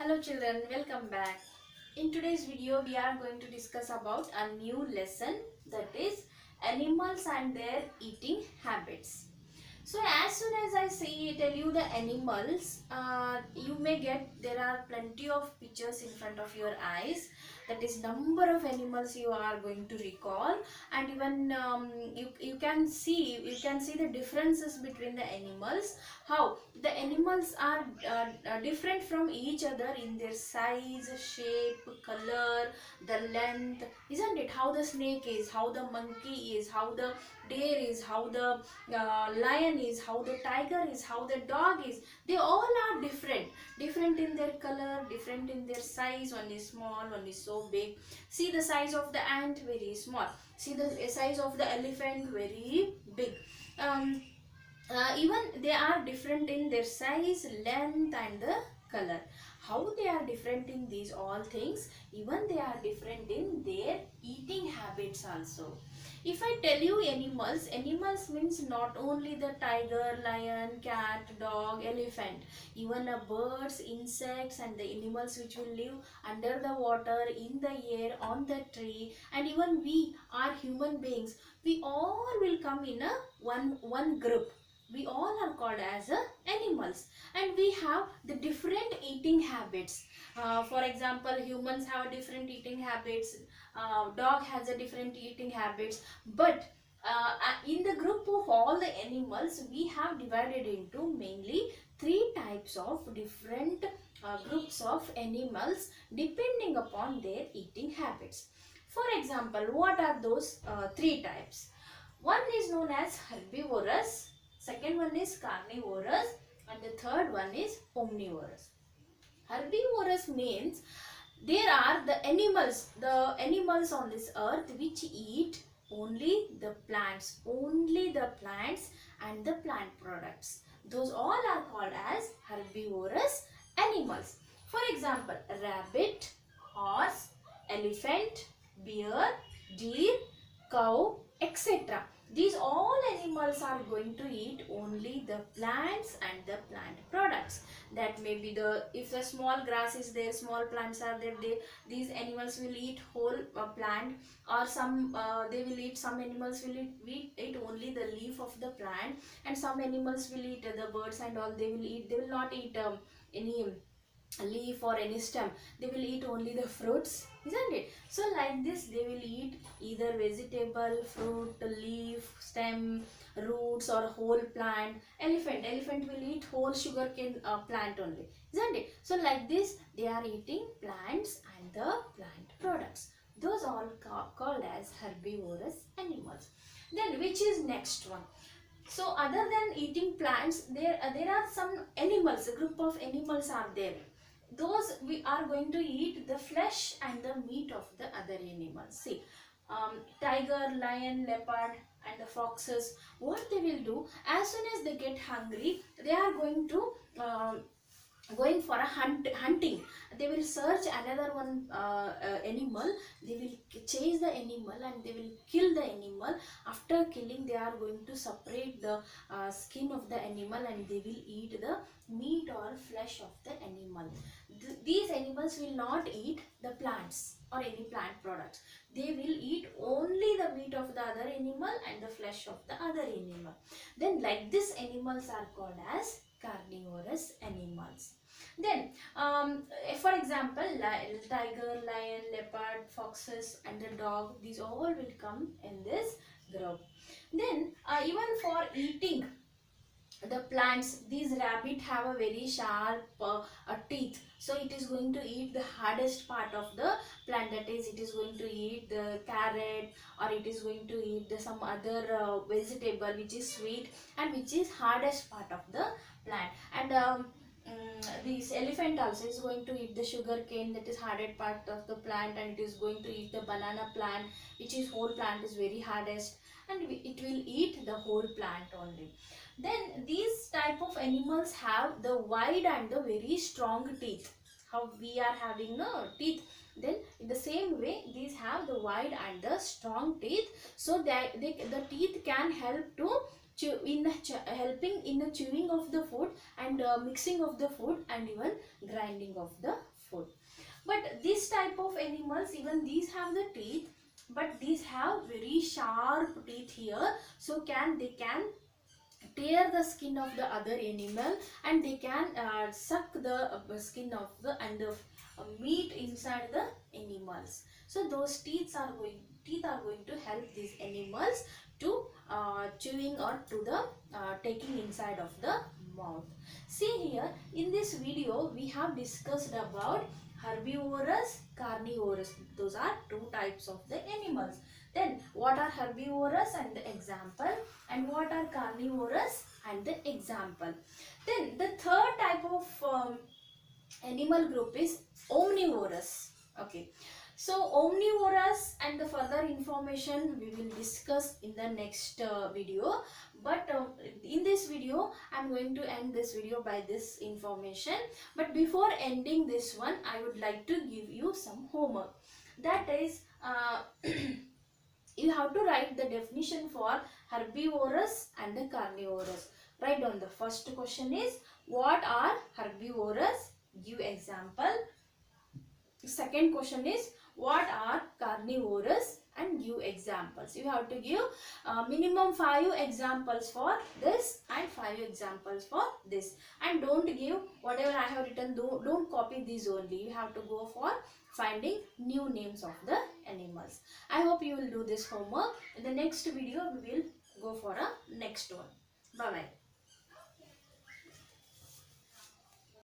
Hello children, welcome back. In today's video, we are going to discuss about a new lesson that is animals and their eating habits. So as soon as I say tell you the animals, uh, you may get there are plenty of pictures in front of your eyes. That is number of animals you are going to recall, and even um, you you can see you can see the differences between the animals. How the animals are uh, different from each other in their size, shape, color, the length, isn't it? How the snake is, how the monkey is, how the deer is, how the uh, lion is, how the tiger is, how the dog is. They all are different. Different in their color, different in their size. One is small, one is so big. See the size of the ant, very small. See the size of the elephant, very big. Um, uh, even they are different in their size, length and the color. How they are different in these all things, even they are different in their eating habits also. If I tell you animals, animals means not only the tiger, lion, cat, dog, elephant, even a birds, insects and the animals which will live under the water, in the air, on the tree and even we are human beings. We all will come in a one, one group we all are called as uh, animals we have the different eating habits. Uh, for example humans have different eating habits uh, dog has a different eating habits but uh, in the group of all the animals we have divided into mainly three types of different uh, groups of animals depending upon their eating habits. For example what are those uh, three types? One is known as herbivorous second one is carnivorous and the third one is omnivorous. Herbivorous means there are the animals the animals on this earth which eat only the plants only the plants and the plant products. Those all are called as herbivorous animals. For example rabbit horse elephant bear deer cow etc these all animals are going to eat only the plants and the plant products. That may be the if the small grass is there small plants are there they these animals will eat whole uh, plant. Or some uh, they will eat some animals will eat, eat, eat only the leaf of the plant. And some animals will eat uh, the birds and all they will eat they will not eat um, any leaf or any stem they will eat only the fruits isn't it? So like this they will eat either vegetable fruit leaf stem roots or whole plant. Elephant elephant will eat whole sugarcane uh, plant only isn't it? So like this they are eating plants and the plant products. Those all ca called as herbivorous animals. Then which is next one? So other than eating plants there uh, there are some animals a group of animals are there those we are going to eat the flesh and the meat of the other animals. See um, tiger lion leopard and the foxes what they will do as soon as they get hungry they are going to um, going for a hunt hunting. They will search another one uh, uh, animal. They will chase the animal and they will kill the animal. After killing they are going to separate the uh, skin of the animal and they will eat the meat or flesh of the animal. Th these animals will not eat the plants or any plant products. They will eat only the meat of the other animal and the flesh of the other animal. Then like this animals are called as carnivorous animals then, um, for example, tiger, lion, leopard, foxes and the dog, these all will come in this group. Then, uh, even for eating the plants, these rabbit have a very sharp uh, uh, teeth. So, it is going to eat the hardest part of the plant. That is, it is going to eat the carrot or it is going to eat the, some other uh, vegetable which is sweet and which is hardest part of the plant. And um, Mm, this elephant also is going to eat the sugar cane that is hardest part of the plant and it is going to eat the banana plant which is whole plant is very hardest and it will eat the whole plant only. Then these type of animals have the wide and the very strong teeth. How we are having no teeth then in the same way these have the wide and the strong teeth. So that they, the teeth can help to chew, in helping in the chewing of the food and uh, mixing of the food and even grinding of the food. But this type of animals even these have the teeth but these have very sharp teeth here. So can they can tear the skin of the other animal and they can uh, suck the uh, skin of the the uh, meat inside the animals. So those teeth are going teeth are going to help these animals to uh, chewing or to the uh, taking inside of the mouth. See here in this video we have discussed about herbivorous carnivorous. Those are two types of the animals. Then what are herbivorous and the example? And what are carnivorous and the example? Then the third type of um, animal group is omnivorous. Okay. So omnivorous and the further information we will discuss in the next uh, video. But uh, in this video i'm going to end this video by this information. But before ending this one i would like to give you some homework. That is uh, you have to write the definition for herbivorous and the carnivorous. Write down the first question is what are herbivorous give example. Second question is what are carnivorous and give examples? You have to give uh, minimum five examples for this and five examples for this. And don't give whatever i have written do, don't copy these only. You have to go for finding new names of the animals. I hope you will do this homework. In the next video we will go for a next one. Bye bye